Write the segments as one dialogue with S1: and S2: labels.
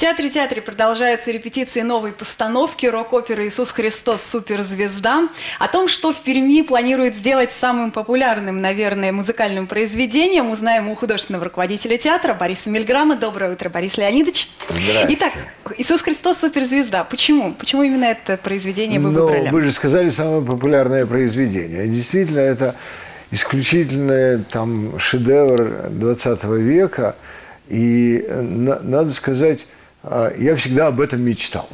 S1: Театре театре продолжаются репетиции новой постановки рок-оперы «Иисус Христос. Суперзвезда». О том, что в Перми планирует сделать самым популярным, наверное, музыкальным произведением, узнаем у художественного руководителя театра Бориса Мильграма. Доброе утро, Борис Леонидович.
S2: Здравствуйте.
S1: Итак, «Иисус Христос. Суперзвезда». Почему? Почему именно это произведение вы
S2: Но
S1: выбрали?
S2: вы же сказали самое популярное произведение. Действительно, это исключительный там шедевр 20 века. И э, на- надо сказать, я всегда об этом мечтал.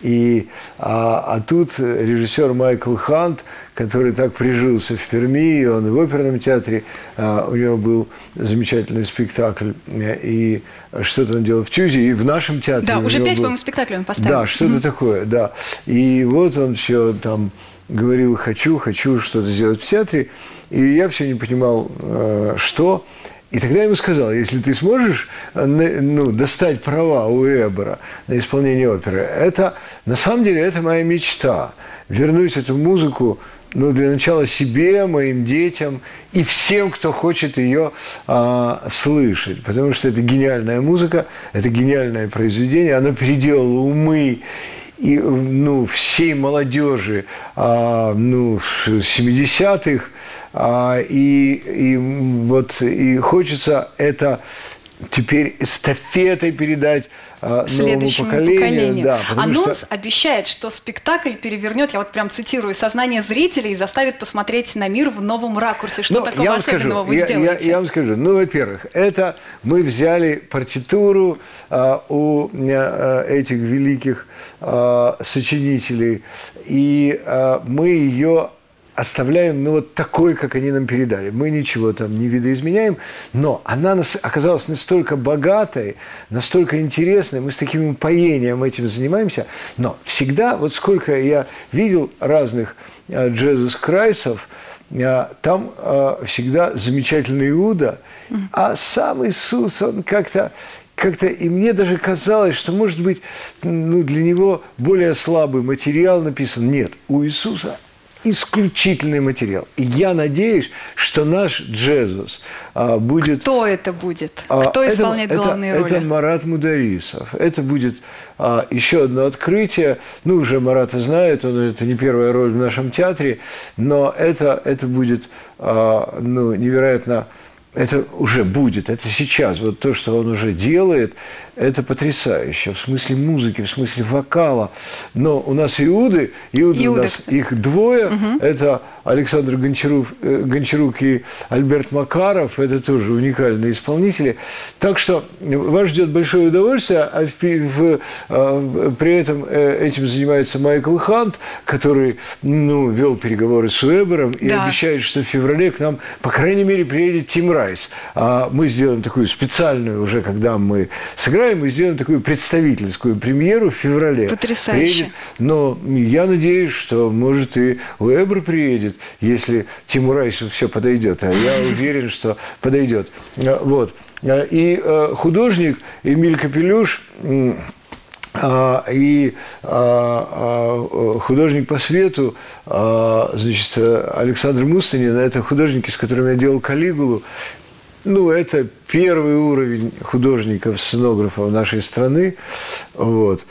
S2: И, а, а тут режиссер Майкл Хант, который так прижился в Перми, и он и в оперном театре, а, у него был замечательный спектакль, и что-то он делал в Тюзе, и в нашем театре.
S1: Да, уже пять,
S2: был-
S1: по-моему, спектаклей он поставил.
S2: Да, что-то такое, да. И вот он все там говорил, хочу, хочу что-то сделать в театре, и я все не понимал, э, что. И тогда я ему сказал, если ты сможешь э, ну, достать права у Эбера на исполнение оперы, это, на самом деле, это моя мечта. Вернуть эту музыку, ну, для начала себе, моим детям и всем, кто хочет ее а, слышать. Потому что это гениальная музыка, это гениальное произведение, оно переделало умы и, ну, всей молодежи а, ну, 70-х. А, и, и вот и хочется это теперь эстафетой передать а,
S1: следующему
S2: поколению.
S1: поколению.
S2: Да,
S1: Анонс
S2: что-
S1: обещает, что спектакль перевернет, я вот прям цитирую, сознание зрителей и заставит посмотреть на мир в новом ракурсе. Что
S2: Ну,
S1: такого
S2: я
S1: особенного
S2: скажу,
S1: вы
S2: я, я-
S1: сделаете?
S2: я вам скажу, ну, во-первых, это мы взяли партитуру а, у а, этих великих а, сочинителей, и а, мы ее оставляем, ну, вот такой, как они нам передали. Мы ничего там не видоизменяем, но она нас оказалась настолько богатой, настолько интересной, мы с таким упоением этим занимаемся, но всегда, вот сколько я видел разных а, Джезус Крайсов, а, там а, всегда замечательный Иуда, а сам Иисус, он как-то как-то и мне даже казалось, что, может быть, ну, для него более слабый материал написан. Нет, у Иисуса исключительный материал. И я надеюсь, что наш Джезус а, будет...
S1: Кто это будет?
S2: а,
S1: Кто
S2: это-
S1: исполняет
S2: это-
S1: главные
S2: это,
S1: роли?
S2: Марат Мударисов. Это будет а, еще одно открытие. Ну, уже Марата знает, он, это не первая роль в нашем театре, но это, это будет а, ну, невероятно... Это уже будет, это сейчас. Вот то, что он уже делает, это потрясающе. В смысле музыки, в смысле вокала. Но у нас Иуды, Иуды, у
S1: Иуды
S2: нас
S1: кто?
S2: их двое. Это Александр Гончарук, э, Гончарук и Альберт Макаров. Это тоже уникальные исполнители. Так что вас ждет большое удовольствие. А в, в- э, при этом э, этим занимается Майкл Хант, который ну, вел переговоры с Уэбером и
S1: Да.
S2: обещает, что в феврале к нам, по крайней мере, приедет Тим Райс. А мы сделаем такую специальную уже, когда мы сыграем, мы сделаем такую представительскую премьеру в феврале.
S1: Потрясающе.
S2: Приедет но я надеюсь, что, может, и Уэбер приедет, если Тиму Райсу все подойдет. А я уверен, что подойдет. А, Вот. А, И э, художник Эмиль Капелюш а, и а, а, художник по свету, значит, э, Александр Мустанин, это художники, с которыми я делал Калигулу. Ну, это первый уровень художников-сценографов нашей страны. Вот.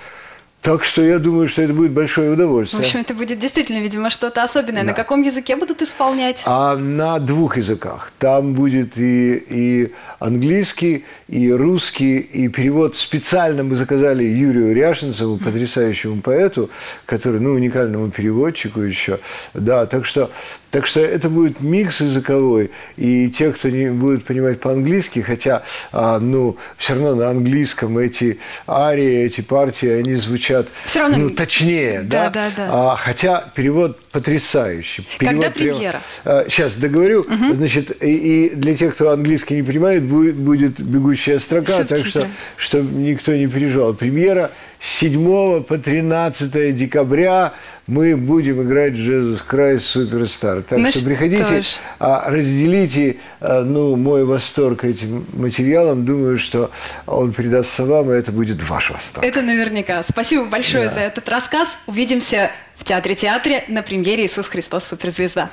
S2: Так что я думаю, что это будет большое
S1: В
S2: удовольствие.
S1: общем, это будет действительно, видимо, что-то особенное. На
S2: Да.
S1: каком языке будут исполнять?
S2: А на двух языках. Там будет и, и английский, и русский, и перевод специально мы заказали Юрию Ряшинцеву, потрясающему поэту, который, ну, уникальному переводчику еще. Да, так что, так что это будет микс языковой, и те, кто не будет понимать по-английски, хотя, а, ну, все равно на английском эти арии, эти партии, они звучат,
S1: Всё равно
S2: ну,
S1: не-
S2: точнее,
S1: Да,
S2: да,
S1: да, да.
S2: А, хотя перевод потрясающий.
S1: Когда
S2: Перевод прямо-
S1: премьера?
S2: Сейчас договорю. Значит, и, и для тех, кто английский не понимает, будет, будет бегущая строка, так что,
S1: Субтитры.
S2: чтобы никто не переживал. Премьера 7 по 13 декабря мы будем играть «Джезус Крайс Суперстар». Так
S1: Ну
S2: что
S1: что
S2: приходите, а, разделите а, ну, мой восторг этим материалом. Думаю, что он передастся вам, и это будет ваш восторг.
S1: Это наверняка. Спасибо большое
S2: Да.
S1: за этот рассказ. Увидимся в Театре-театре на премьере «Иисус Христос. Суперзвезда».